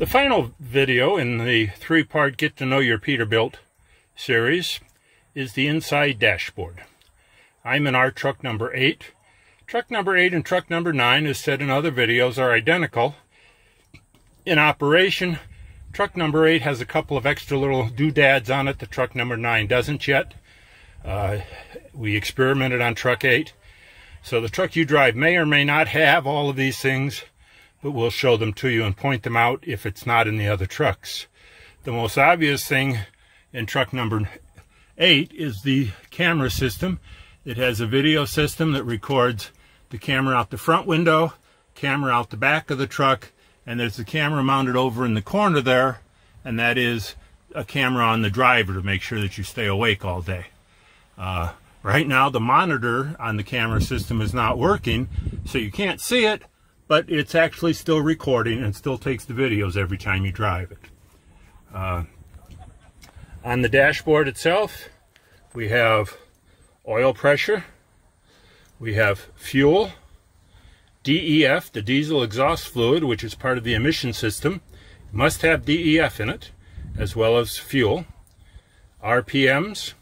The final video in the three-part Get to Know Your Peterbilt series is the inside dashboard. I'm in our truck number 8. Truck number 8 and truck number 9, as said in other videos, are identical. In operation, truck number 8 has a couple of extra little doodads on it The truck number 9 doesn't yet. Uh, we experimented on truck 8. So the truck you drive may or may not have all of these things but we'll show them to you and point them out if it's not in the other trucks. The most obvious thing in truck number eight is the camera system. It has a video system that records the camera out the front window, camera out the back of the truck, and there's a camera mounted over in the corner there, and that is a camera on the driver to make sure that you stay awake all day. Uh, right now, the monitor on the camera system is not working, so you can't see it, but it's actually still recording and still takes the videos every time you drive it. Uh, on the dashboard itself, we have oil pressure, we have fuel, DEF, the diesel exhaust fluid, which is part of the emission system, must have DEF in it, as well as fuel, RPMs,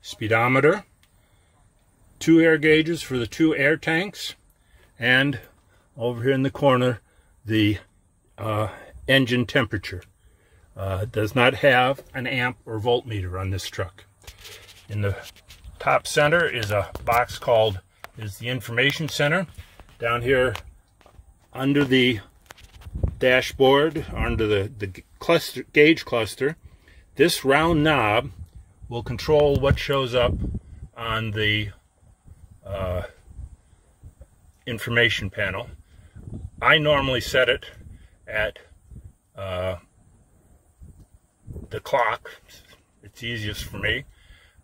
speedometer, two air gauges for the two air tanks, and over here in the corner the uh, engine temperature. Uh, does not have an amp or voltmeter on this truck. In the top center is a box called is the information center. Down here under the dashboard, under the, the cluster gauge cluster, this round knob will control what shows up on the uh, information panel. I normally set it at uh, the clock. It's easiest for me.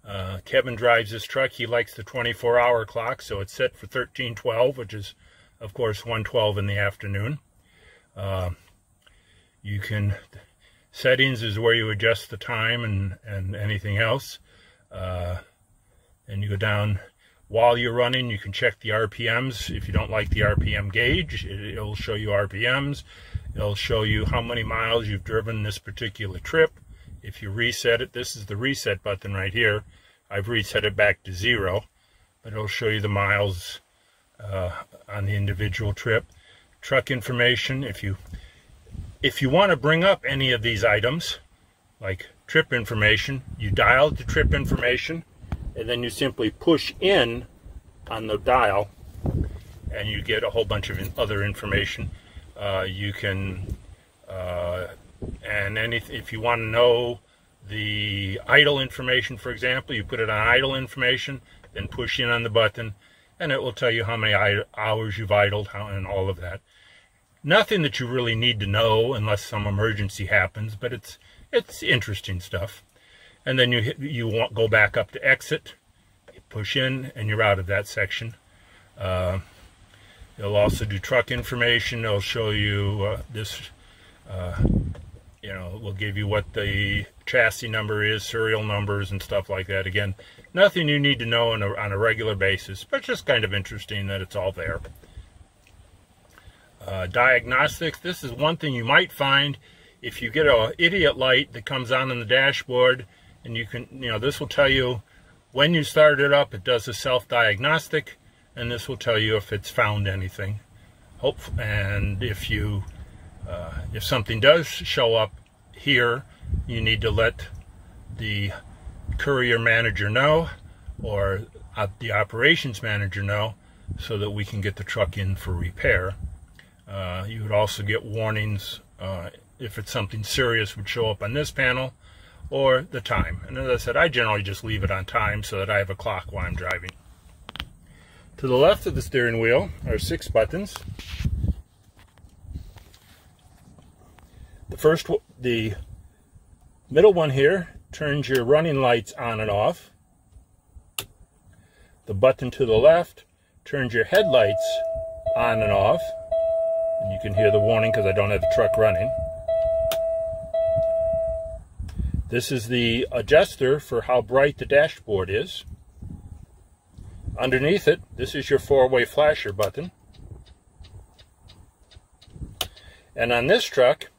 Uh, Kevin drives this truck. He likes the 24-hour clock, so it's set for 1312, which is, of course, 112 in the afternoon. Uh, you can, settings is where you adjust the time and, and anything else. Uh, and you go down while you're running, you can check the RPMs. If you don't like the RPM gauge, it'll show you RPMs. It'll show you how many miles you've driven this particular trip. If you reset it, this is the reset button right here. I've reset it back to zero, but it'll show you the miles uh, on the individual trip. Truck information, if you if you want to bring up any of these items, like trip information, you dial the trip information, and then you simply push in on the dial and you get a whole bunch of other information. Uh, you can, uh, and any, if you want to know the idle information, for example, you put it on idle information, then push in on the button, and it will tell you how many hours you've idled how, and all of that. Nothing that you really need to know unless some emergency happens, but it's it's interesting stuff and then you hit, you want go back up to exit push in and you're out of that section. Uh, it'll also do truck information. It'll show you uh, this uh, you know will give you what the chassis number is serial numbers and stuff like that. Again nothing you need to know on a, on a regular basis but just kind of interesting that it's all there. Uh, diagnostics this is one thing you might find if you get a idiot light that comes on in the dashboard and you can, you know, this will tell you when you start it up, it does a self-diagnostic, and this will tell you if it's found anything. Hope, and if you, uh, if something does show up here, you need to let the courier manager know, or the operations manager know, so that we can get the truck in for repair. Uh, you would also get warnings uh, if it's something serious would show up on this panel or the time. And as I said, I generally just leave it on time so that I have a clock while I'm driving. To the left of the steering wheel are six buttons. The first, the middle one here turns your running lights on and off. The button to the left turns your headlights on and off. And you can hear the warning because I don't have the truck running. This is the adjuster for how bright the dashboard is. Underneath it, this is your four-way flasher button. And on this truck,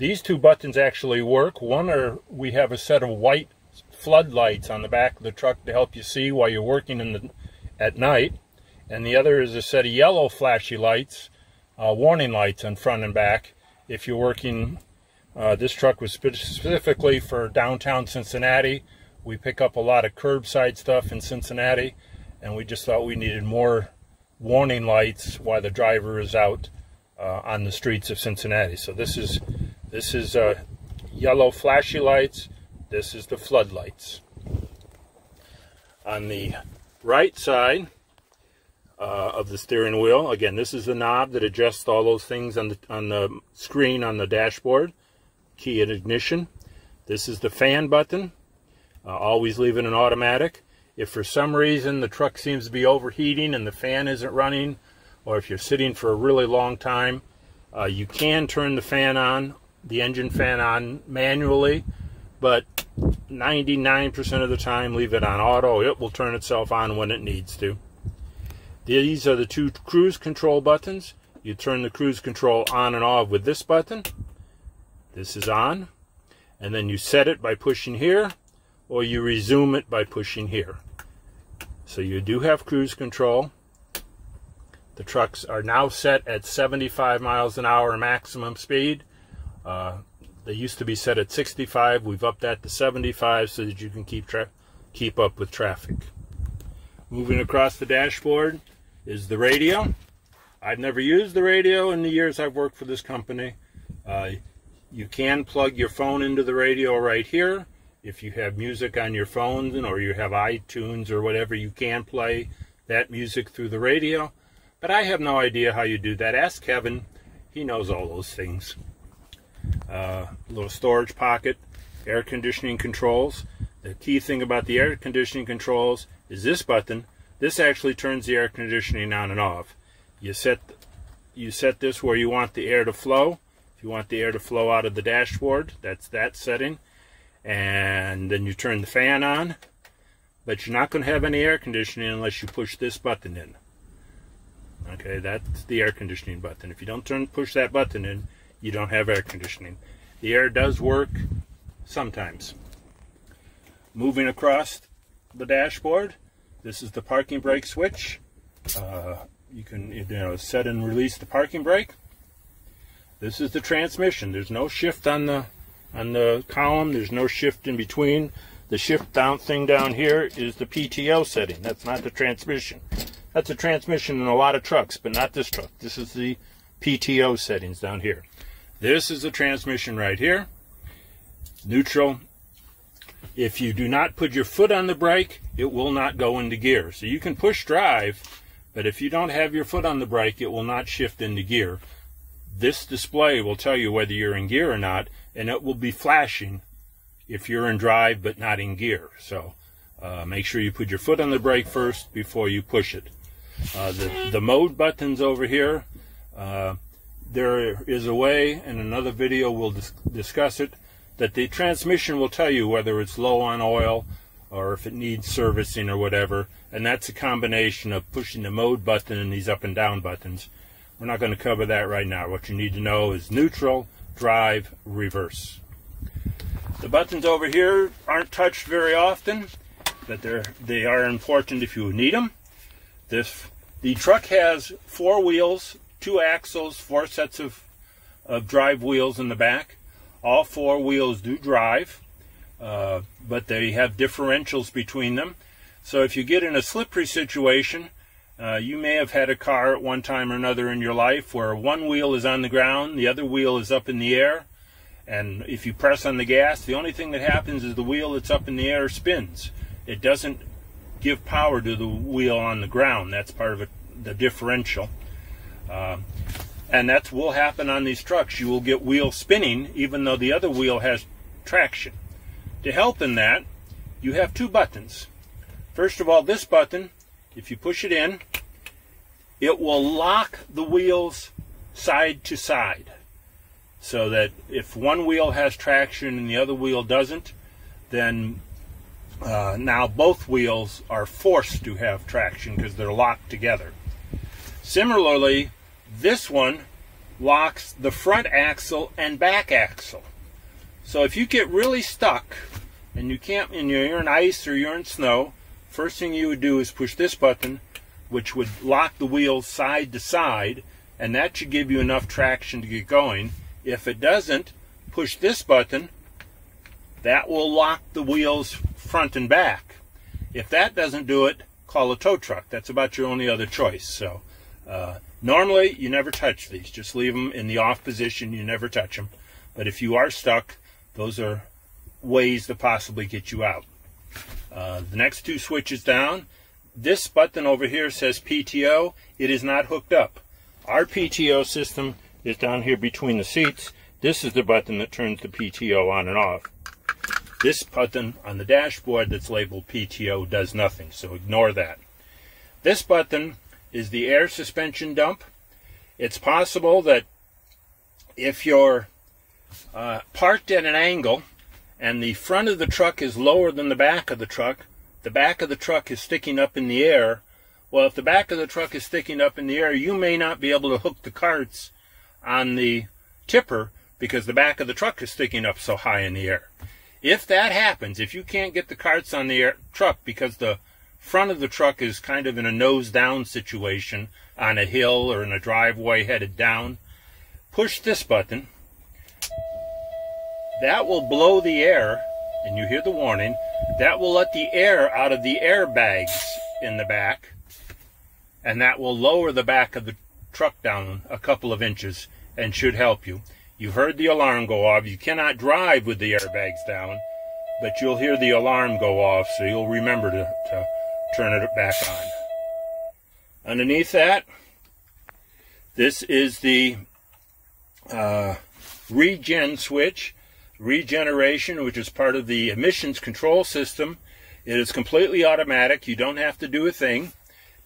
These two buttons actually work. One are we have a set of white floodlights on the back of the truck to help you see while you're working in the at night, and the other is a set of yellow flashy lights, uh, warning lights on front and back. If you're working, uh, this truck was specifically for downtown Cincinnati. We pick up a lot of curbside stuff in Cincinnati, and we just thought we needed more warning lights while the driver is out uh, on the streets of Cincinnati. So this is this is uh, yellow flashy lights. This is the floodlights. On the right side uh, of the steering wheel, again, this is the knob that adjusts all those things on the on the screen on the dashboard. Key and ignition. This is the fan button. Uh, always leave it in automatic. If for some reason the truck seems to be overheating and the fan isn't running, or if you're sitting for a really long time, uh, you can turn the fan on, the engine fan on manually, but 99% of the time leave it on auto. It will turn itself on when it needs to. These are the two cruise control buttons. You turn the cruise control on and off with this button. This is on. And then you set it by pushing here, or you resume it by pushing here. So you do have cruise control. The trucks are now set at 75 miles an hour maximum speed. Uh, they used to be set at 65. We've upped that to 75 so that you can keep keep up with traffic. Moving across the dashboard is the radio. I've never used the radio in the years I've worked for this company. Uh, you can plug your phone into the radio right here. If you have music on your phone or you have iTunes or whatever, you can play that music through the radio. But I have no idea how you do that. Ask Kevin. He knows all those things. Uh, little storage pocket, air conditioning controls. The key thing about the air conditioning controls is this button. This actually turns the air conditioning on and off. You set you set this where you want the air to flow. If you want the air to flow out of the dashboard, that's that setting. And then you turn the fan on. But you're not going to have any air conditioning unless you push this button in. Okay that's the air conditioning button. If you don't turn push that button in you don't have air conditioning. The air does work sometimes. Moving across the dashboard this is the parking brake switch. Uh, you can you know set and release the parking brake this is the transmission there's no shift on the on the column. There's no shift in between. The shift down thing down here is the PTO setting. That's not the transmission. That's a transmission in a lot of trucks, but not this truck. This is the PTO settings down here. This is the transmission right here. Neutral. If you do not put your foot on the brake, it will not go into gear. So you can push drive, but if you don't have your foot on the brake, it will not shift into gear. This display will tell you whether you're in gear or not, and it will be flashing if you're in drive but not in gear. So uh, make sure you put your foot on the brake first before you push it. Uh, the, the mode buttons over here, uh, there is a way, and another video will dis discuss it, that the transmission will tell you whether it's low on oil or if it needs servicing or whatever, and that's a combination of pushing the mode button and these up and down buttons. We're not going to cover that right now. What you need to know is neutral, drive, reverse. The buttons over here aren't touched very often, but they're, they are important if you need them. This, the truck has four wheels, two axles, four sets of, of drive wheels in the back. All four wheels do drive, uh, but they have differentials between them. So if you get in a slippery situation, uh, you may have had a car at one time or another in your life where one wheel is on the ground, the other wheel is up in the air, and if you press on the gas, the only thing that happens is the wheel that's up in the air spins. It doesn't give power to the wheel on the ground. That's part of the differential. Uh, and that will happen on these trucks. You will get wheel spinning even though the other wheel has traction. To help in that, you have two buttons. First of all, this button if you push it in, it will lock the wheels side to side. So that if one wheel has traction and the other wheel doesn't, then uh, now both wheels are forced to have traction because they're locked together. Similarly, this one locks the front axle and back axle. So if you get really stuck and you can't, and you're in ice or you're in snow, first thing you would do is push this button, which would lock the wheels side to side, and that should give you enough traction to get going. If it doesn't, push this button, that will lock the wheels front and back. If that doesn't do it, call a tow truck. That's about your only other choice. So uh, normally you never touch these. Just leave them in the off position. You never touch them. But if you are stuck, those are ways to possibly get you out. Uh, the next two switches down, this button over here says PTO. It is not hooked up. Our PTO system is down here between the seats. This is the button that turns the PTO on and off. This button on the dashboard that's labeled PTO does nothing, so ignore that. This button is the air suspension dump. It's possible that if you're uh, parked at an angle and the front of the truck is lower than the back of the truck, the back of the truck is sticking up in the air. Well, if the back of the truck is sticking up in the air, you may not be able to hook the carts on the tipper because the back of the truck is sticking up so high in the air. If that happens, if you can't get the carts on the air, truck because the front of the truck is kind of in a nose down situation on a hill or in a driveway headed down, push this button. That will blow the air, and you hear the warning. That will let the air out of the airbags in the back, and that will lower the back of the truck down a couple of inches and should help you. You heard the alarm go off. You cannot drive with the airbags down, but you'll hear the alarm go off, so you'll remember to, to turn it back on. Underneath that, this is the uh, regen switch, regeneration, which is part of the emissions control system. It is completely automatic. You don't have to do a thing.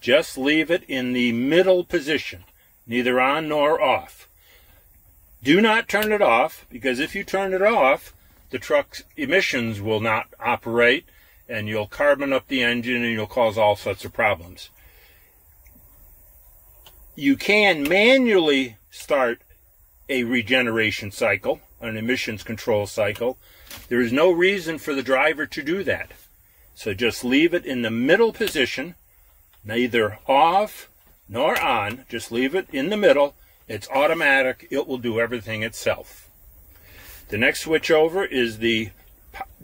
Just leave it in the middle position, neither on nor off. Do not turn it off because if you turn it off, the truck's emissions will not operate and you'll carbon up the engine and you'll cause all sorts of problems. You can manually start a regeneration cycle, an emissions control cycle. There is no reason for the driver to do that. So just leave it in the middle position, neither off nor on. Just leave it in the middle it's automatic. It will do everything itself. The next switch over is the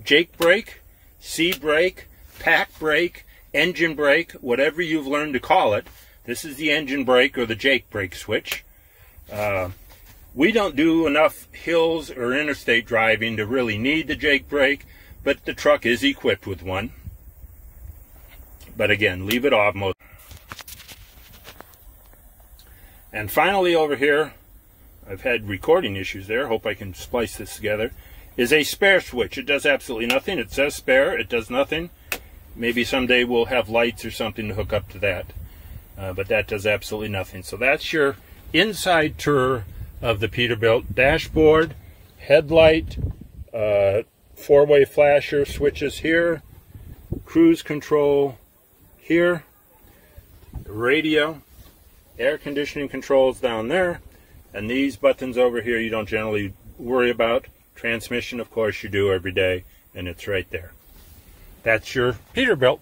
Jake brake, C brake, pack brake, engine brake, whatever you've learned to call it. This is the engine brake or the Jake brake switch. Uh, we don't do enough hills or interstate driving to really need the Jake brake, but the truck is equipped with one. But again, leave it off most. And finally over here, I've had recording issues there, hope I can splice this together, is a spare switch. It does absolutely nothing. It says spare, it does nothing. Maybe someday we'll have lights or something to hook up to that. Uh, but that does absolutely nothing. So that's your inside tour of the Peterbilt dashboard, headlight, uh, four-way flasher switches here, cruise control here, radio, air conditioning controls down there, and these buttons over here you don't generally worry about. Transmission, of course, you do every day, and it's right there. That's your Peterbilt.